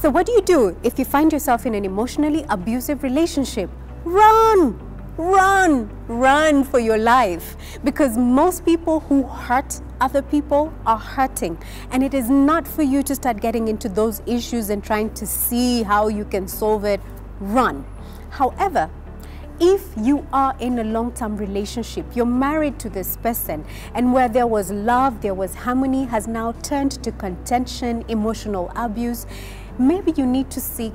So, what do you do if you find yourself in an emotionally abusive relationship? Run! Run! Run for your life. Because most people who hurt other people are hurting. And it is not for you to start getting into those issues and trying to see how you can solve it. Run. However, if you are in a long-term relationship, you're married to this person, and where there was love, there was harmony, has now turned to contention, emotional abuse, maybe you need to seek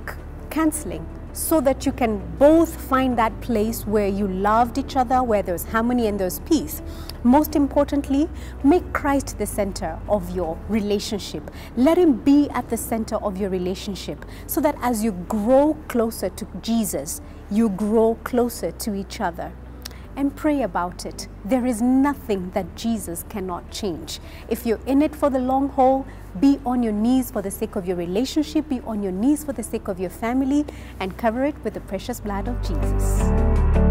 counseling so that you can both find that place where you loved each other, where there's harmony and there's peace. Most importantly, make Christ the center of your relationship. Let Him be at the center of your relationship so that as you grow closer to Jesus, you grow closer to each other and pray about it. There is nothing that Jesus cannot change. If you're in it for the long haul, be on your knees for the sake of your relationship, be on your knees for the sake of your family, and cover it with the precious blood of Jesus.